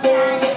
Sunshine.